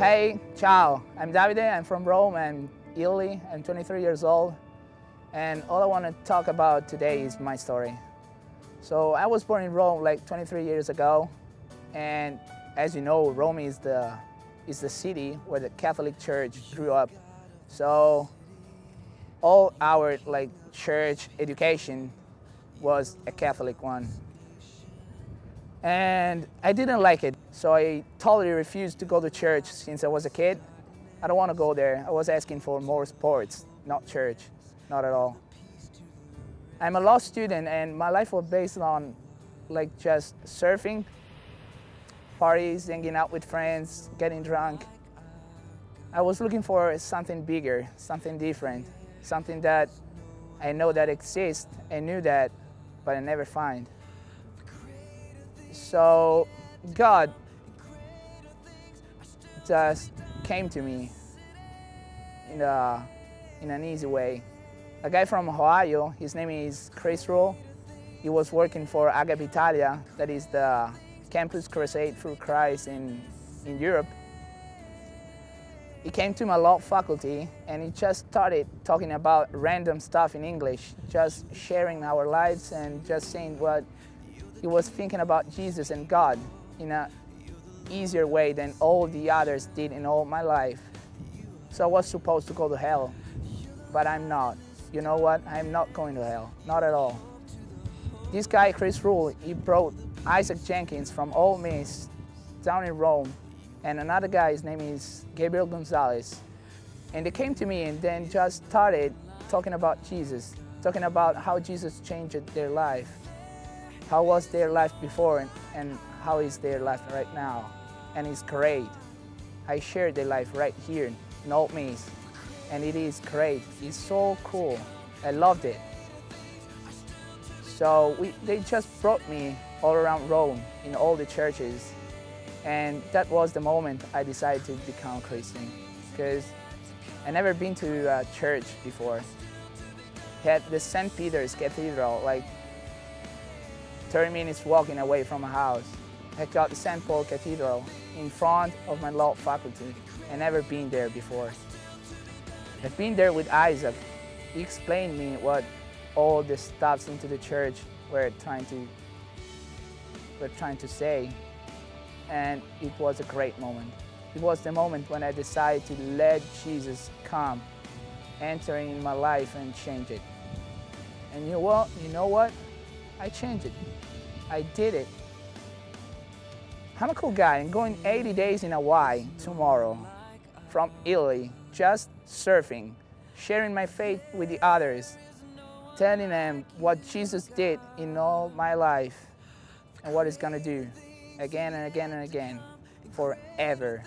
Hey, ciao. I'm Davide. I'm from Rome. I'm Italy. I'm 23 years old. And all I want to talk about today is my story. So I was born in Rome like 23 years ago. And as you know, Rome is the, is the city where the Catholic Church grew up. So all our like church education was a Catholic one. And I didn't like it, so I totally refused to go to church since I was a kid. I don't want to go there. I was asking for more sports, not church, not at all. I'm a law student and my life was based on like just surfing, parties, hanging out with friends, getting drunk. I was looking for something bigger, something different, something that I know that exists. I knew that, but I never find. So God just came to me in, a, in an easy way. A guy from Ohio, his name is Chris Rule. He was working for Agape Italia, that is the Campus Crusade for Christ in, in Europe. He came to my law faculty and he just started talking about random stuff in English, just sharing our lives and just saying what he was thinking about Jesus and God in an easier way than all the others did in all my life. So I was supposed to go to hell, but I'm not. You know what? I'm not going to hell, not at all. This guy, Chris Rule, he brought Isaac Jenkins from Ole Miss down in Rome, and another guy, his name is Gabriel Gonzalez. And they came to me and then just started talking about Jesus, talking about how Jesus changed their life how was their life before and, and how is their life right now. And it's great. I shared their life right here in Ole Miss, and it is great. It's so cool. I loved it. So we, they just brought me all around Rome in all the churches. And that was the moment I decided to become a Christian because I never been to a church before. Had the St. Peter's Cathedral, like 30 minutes walking away from my house. I got the St. Paul Cathedral in front of my law faculty. I never been there before. I've been there with Isaac. He explained me what all the stuffs into the church were trying to were trying to say. And it was a great moment. It was the moment when I decided to let Jesus come, enter in my life and change it. And you what? You know what? I changed it. I did it. I'm a cool guy. I'm going 80 days in Hawaii tomorrow from Italy, just surfing, sharing my faith with the others, telling them what Jesus did in all my life and what he's gonna do again and again and again forever.